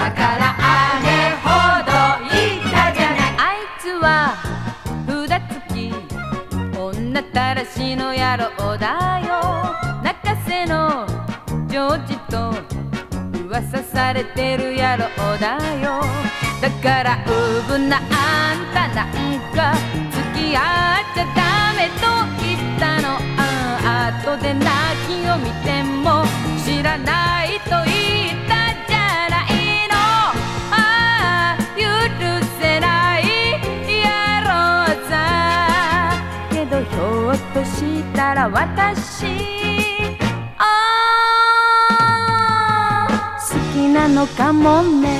だからあれほど言ったじゃない。あいつは札つき女たらしの野郎だよ。泣かせのジョージと噂されてる野郎だよ。だからうぶなあんたなんか付き合っちゃダメと言ったの。あ後で泣きを見ても知らないという。ら私。ああ好きなのかもね。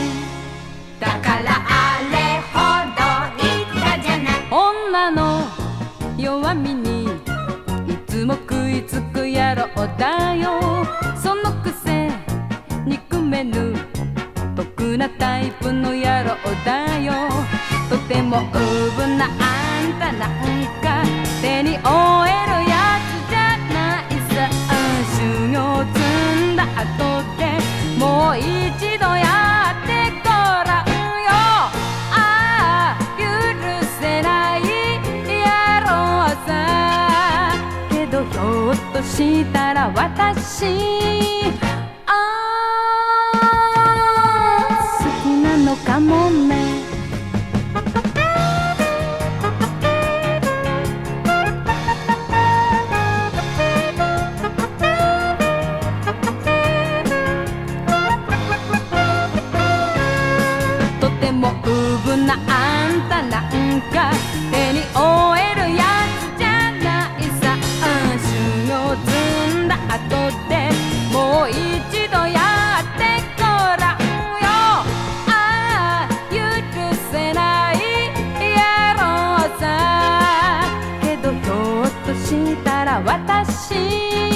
I see.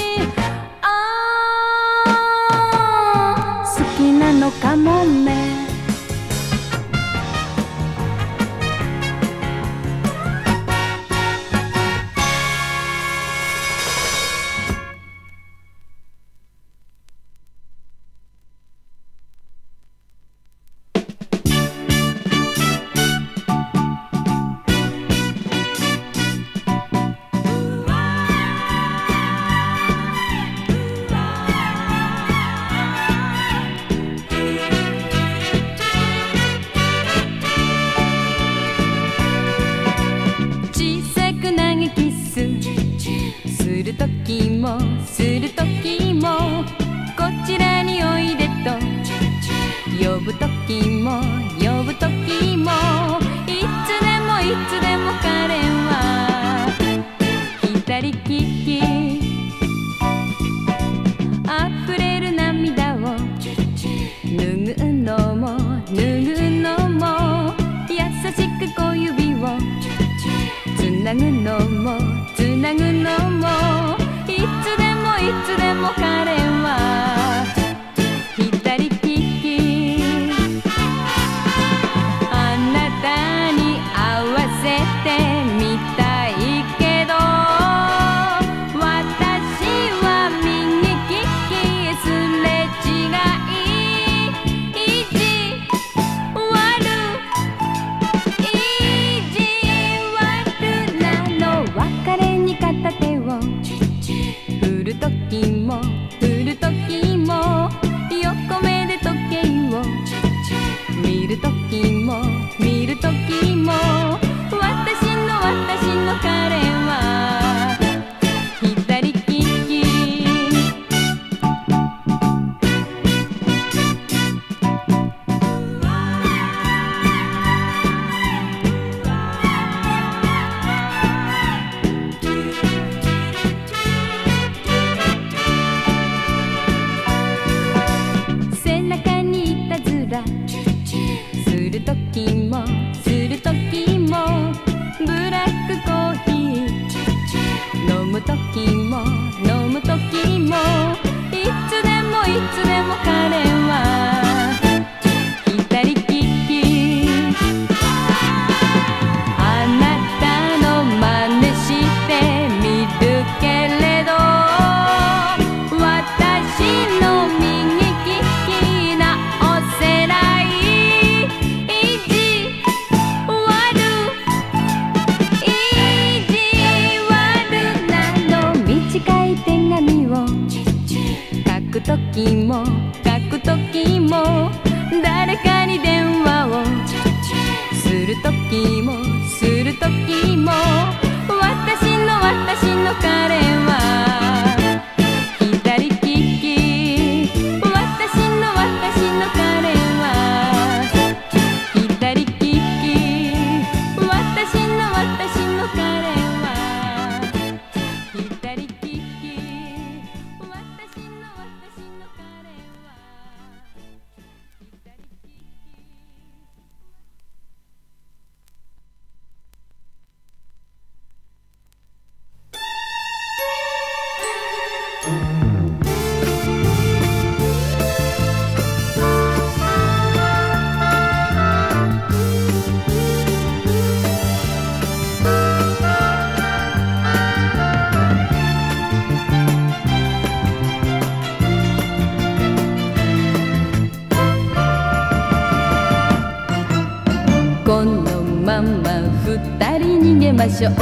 しょう。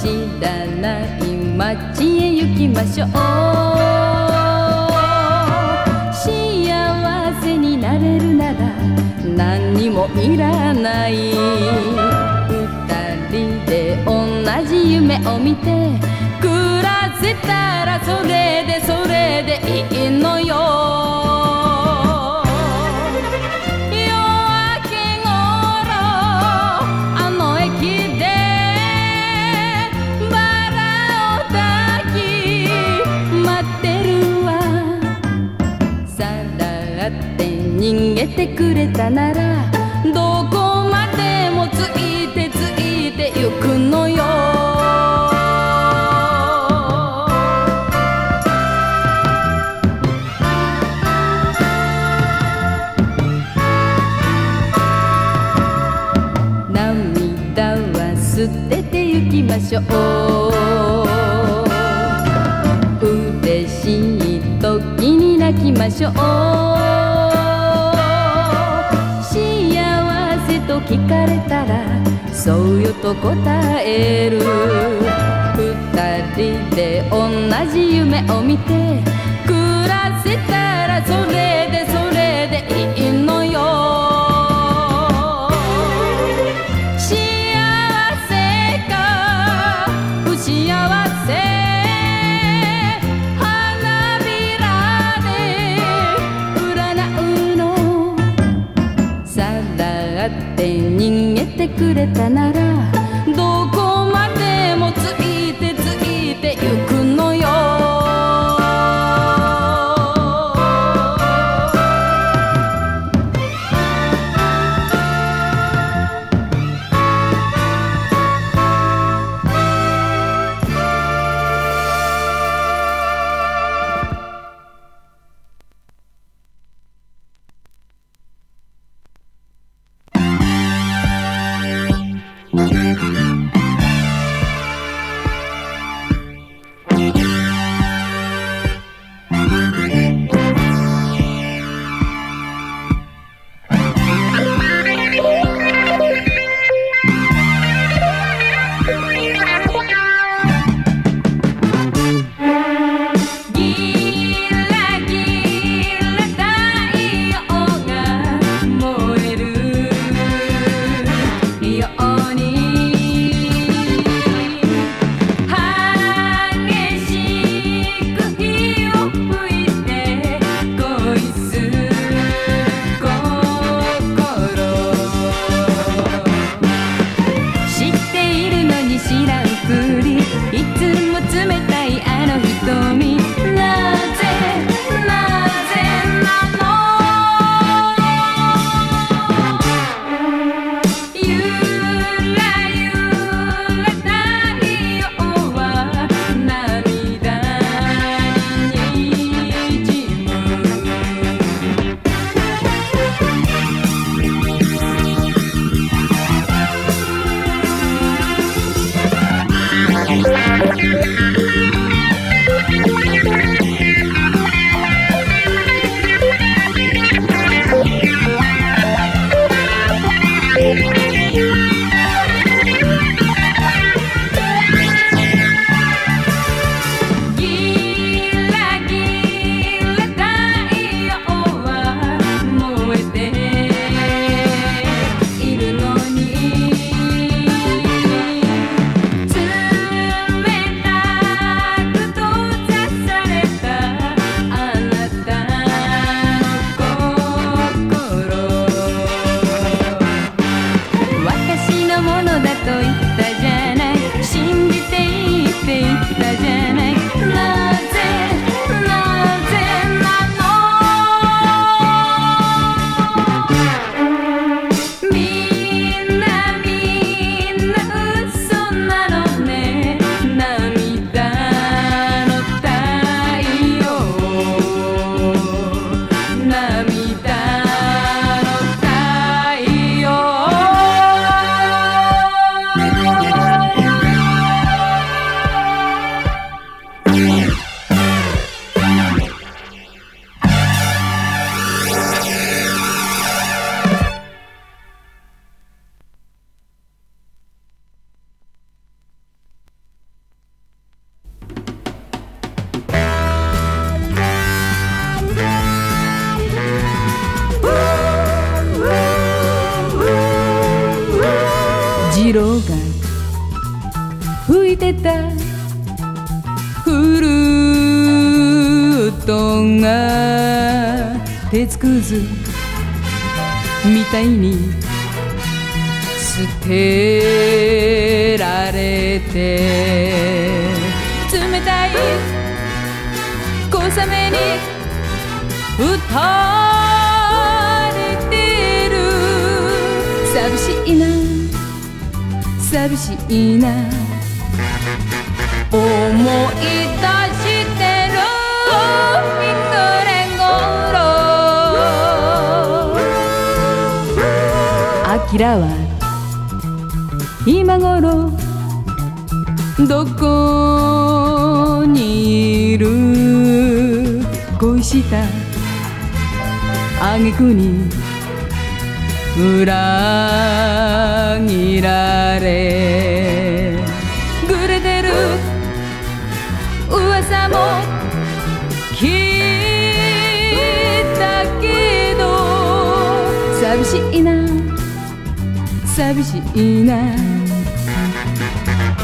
知らない。街へ行きましょう幸せになれるなら何にもいらない。二人で同じ夢を見て暮らせたらそれでそれでいいのよ。逃げてくれたならどこまでもついてついてゆくのよ。涙は捨ててゆきましょう。嬉しい時に泣きましょう。聞かれたらそうよと答える。二人で同じ夢を見てキラは今頃どこにいる恋した挙句に裏切られぐれてる。噂も聞いたけど寂しいな。寂しいな。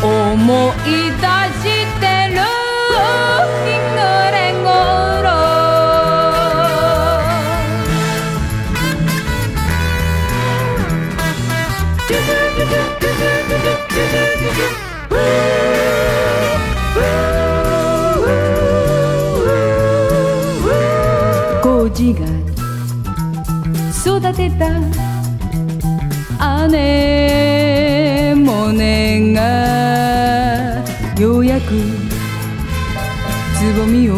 思い出してる。キングレンゴロ工事が育てた。姉もねがようやくつぼみを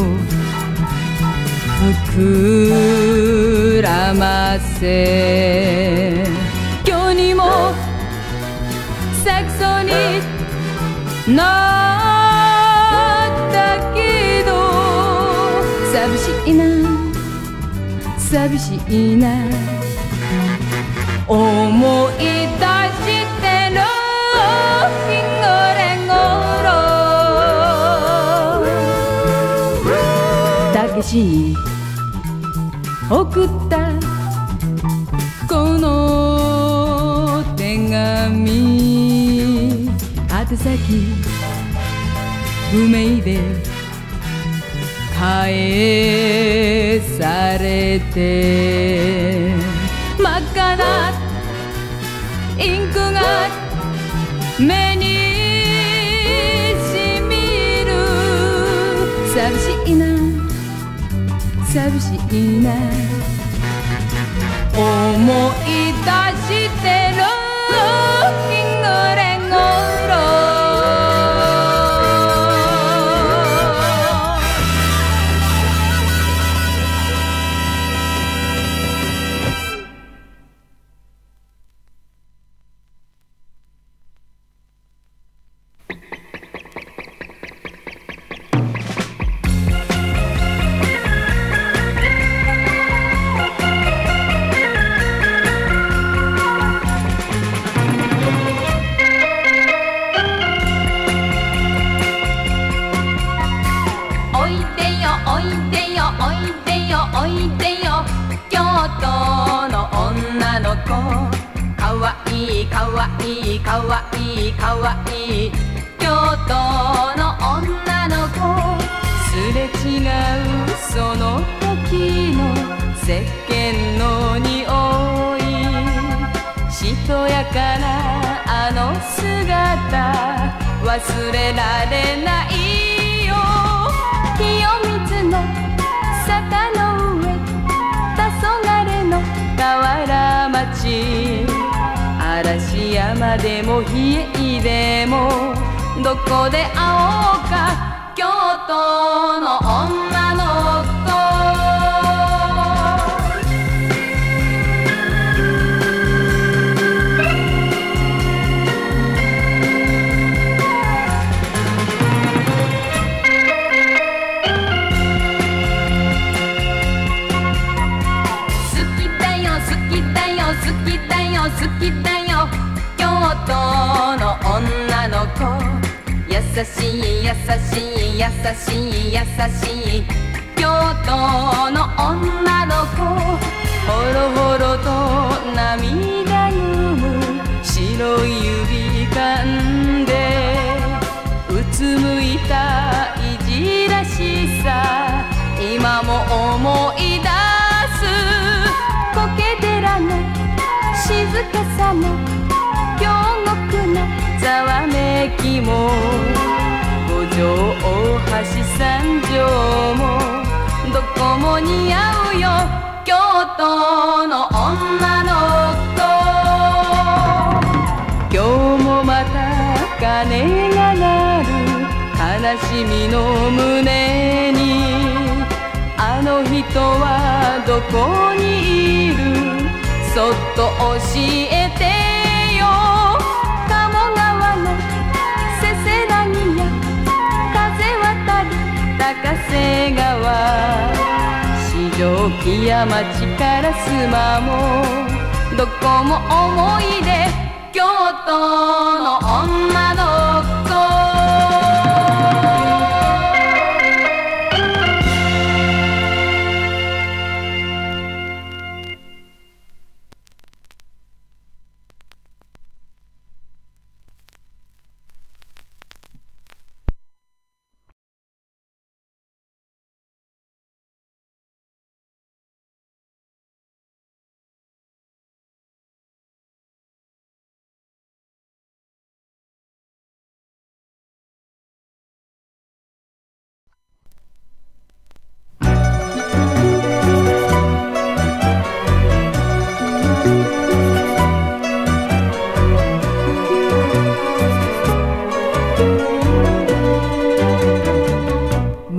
膨らませ今日にも咲きそうになったけど寂しいな寂しいな。思い出してるキングレンゴロたけしに送ったこの手紙宛先不明で返されて。目にしみる。寂しいな。寂しいな。思いでも冷えでもどこで会おうか。京都の女しい優しい京都の女の子。ほろほろと涙ぐむ白い指噛んでうつむいたいじらしさ。今も思い出す。苔寺の静かさも京極のざわめきも。橋三条もどこも似合うよ京都の女の子。今日もまた鐘が鳴る悲しみの胸にあの人はどこにいるそっと教えて高瀬川。四条木屋町から須磨も。どこも思い出。京都の女の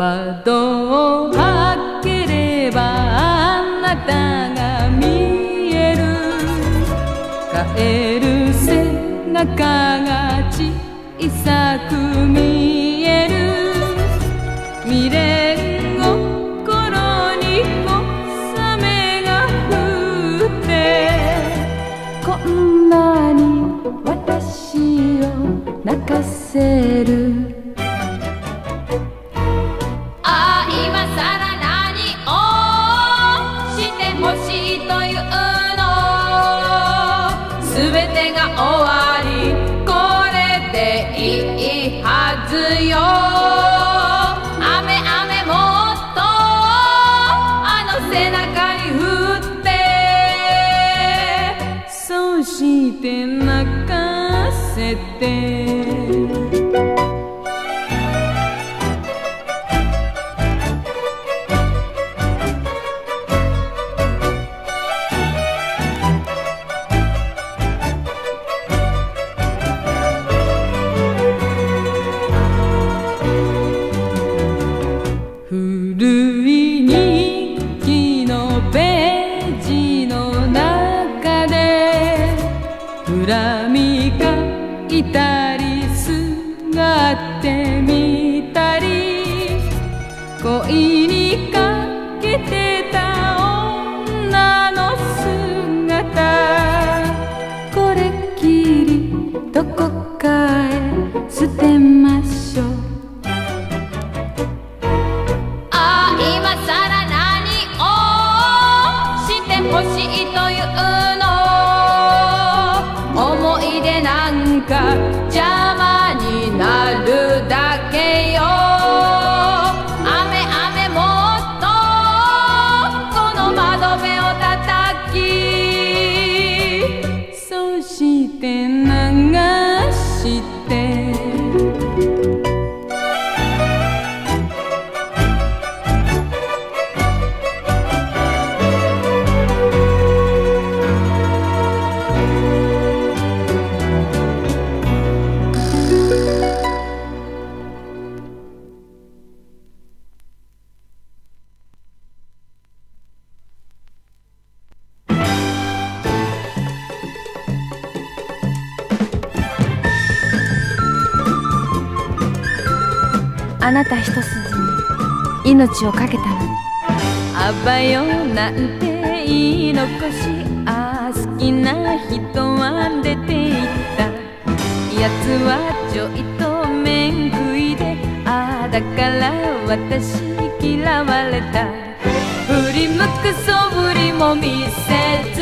窓を開ければあなたが見える。帰る背中が小さく見える。未練心に小雨が降って。こんなに私を泣かせる。て泣かせてなんをかけたのにあばよなんて言い残しああ好きな人は出て行った。やつはちょいと面食いでああだから私嫌われた。振り向くそぶりも見せず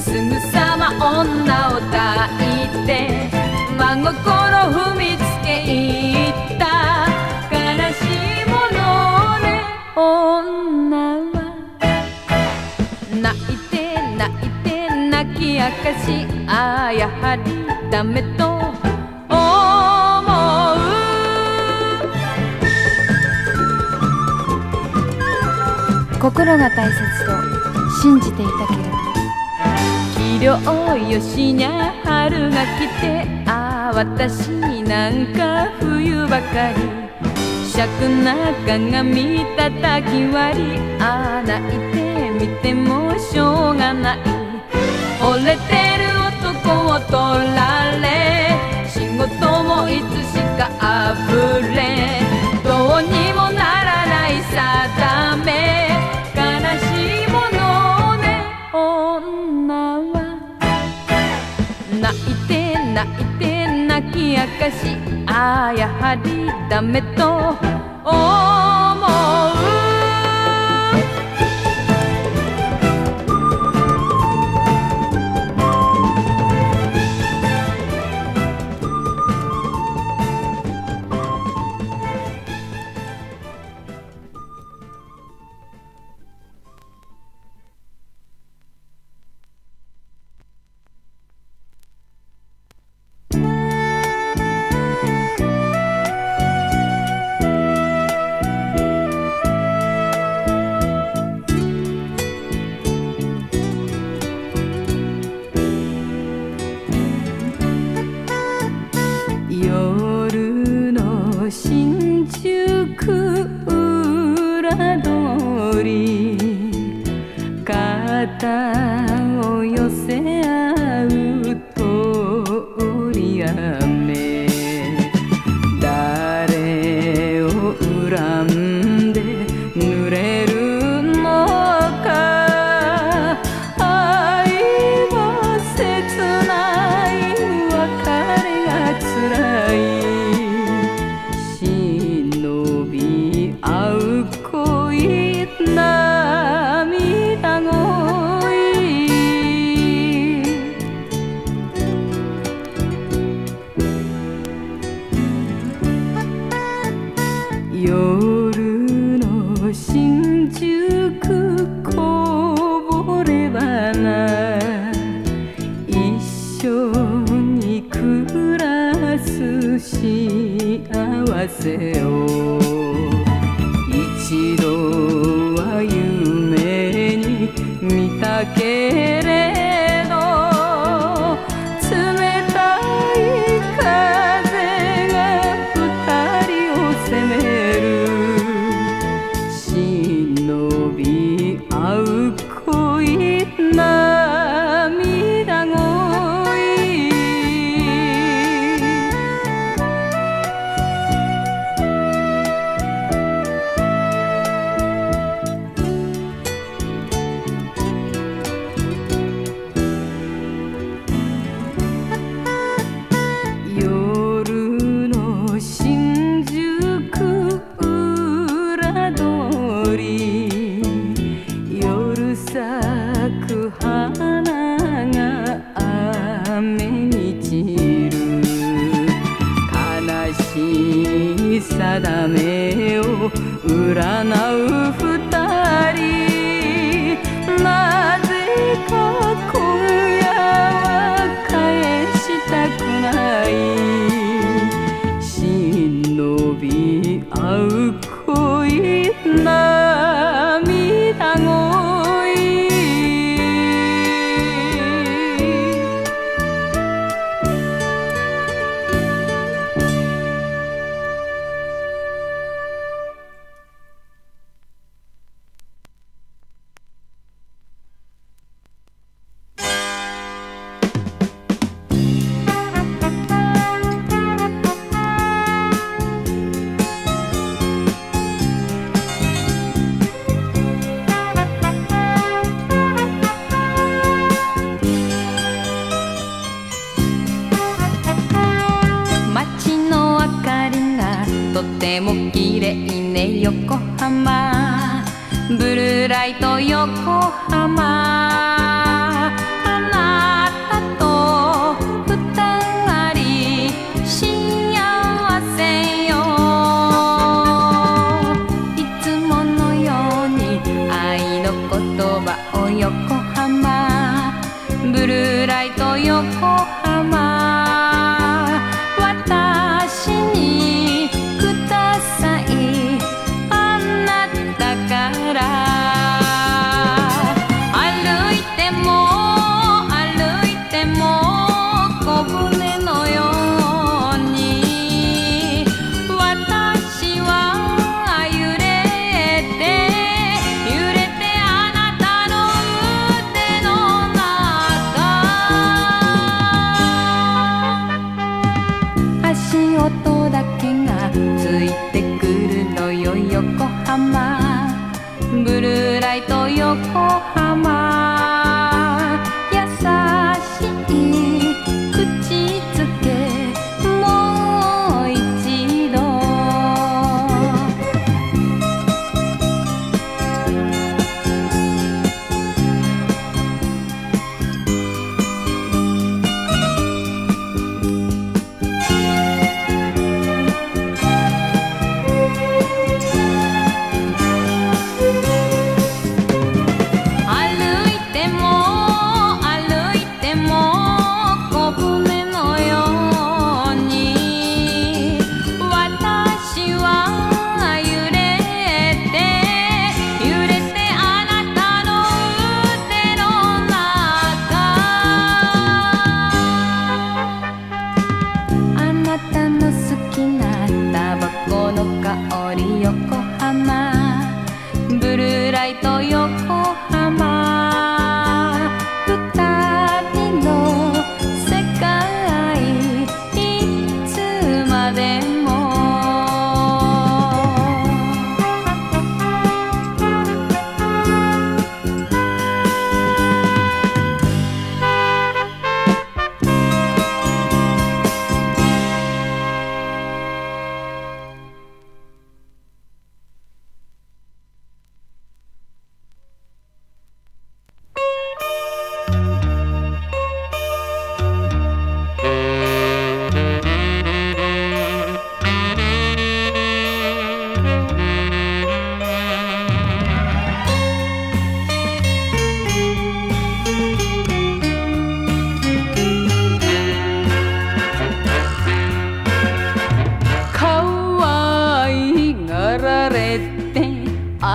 すぐさま女を抱いて真心踏みつけ泣き明かしああやはりダメと思う。心が大切と信じていたけれど。器量よしにゃ春が来てああ私なんか冬ばかり。尺な鏡叩き割りああ泣いてみてもしょうがない惚れてる男を取られ仕事もいつしかあふれどうにもならないさダメ。悲しいものね。女は泣いて泣いて泣き明かしああやはりダメと。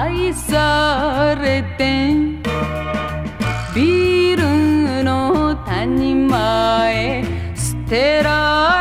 愛されてビルの谷間へ捨てられ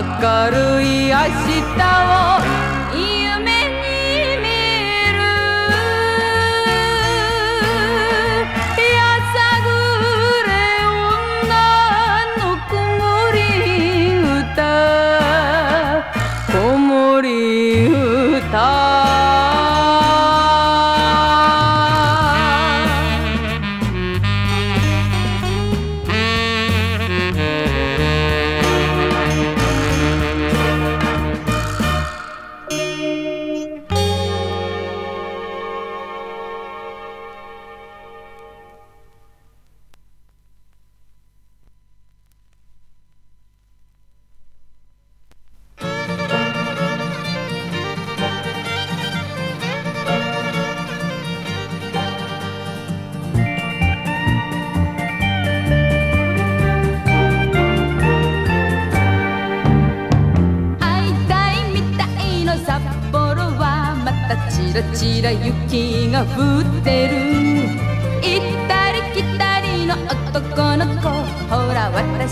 明るい明日を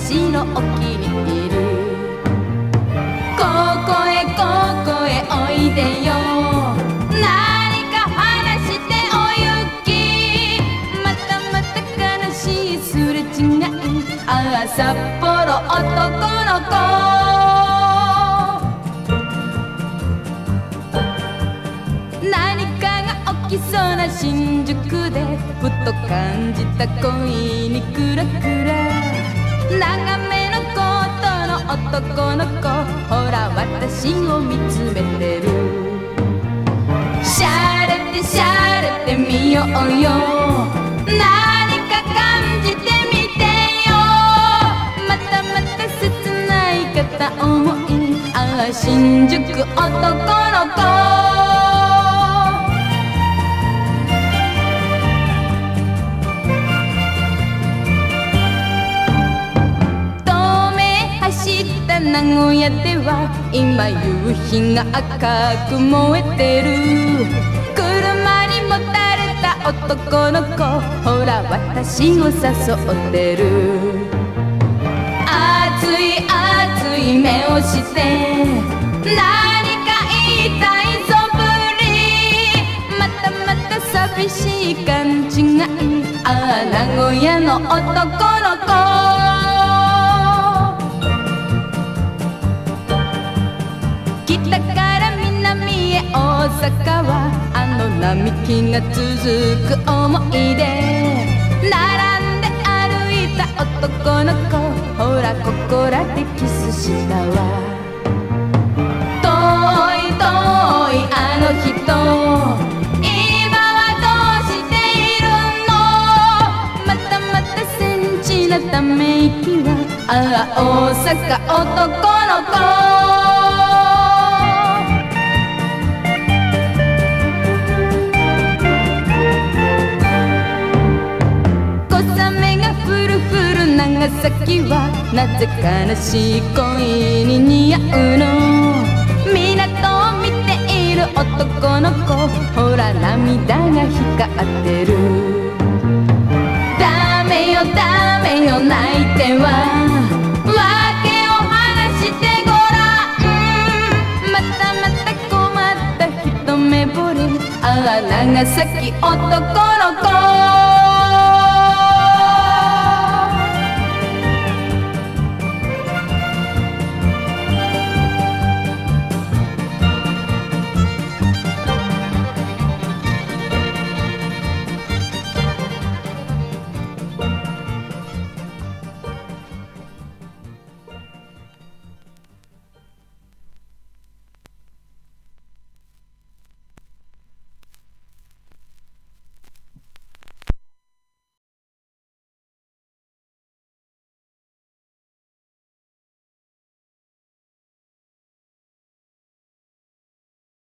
ら私のお気に入り。ここへここへおいでよ。何か話しておゆき。またまた悲しいすれ違い。ああ札幌男の子。何かが起きそうな新宿でふと感じた恋にクラクラ長めのコートの男の子。ほら私を見つめてる。しゃれてしゃれてみようよ。何か感じてみてよ。またまた切ない片思い。ああ新宿男の子。名古屋では今夕日が赤く燃えてる。車にもたれた男の子。ほら私を誘ってる。熱い熱い目をして何か言いたいそぶり。またまた寂しい勘違いああ名古屋の男の子。北から南へ大阪はあの並木が続く思い出。並んで歩いた男の子。ほらここらでキスしたわ。遠い遠いあの人。今はどうしているの？またまたセンチなため息は。ああ大阪男の子。が降る降る長崎はなぜ悲しい恋に似合うの？港を見ている男の子ほら涙が光ってる。ダメよダメよ泣いては。訳を話してごらん。またまた困った一目惚れ。ああ長崎男の子。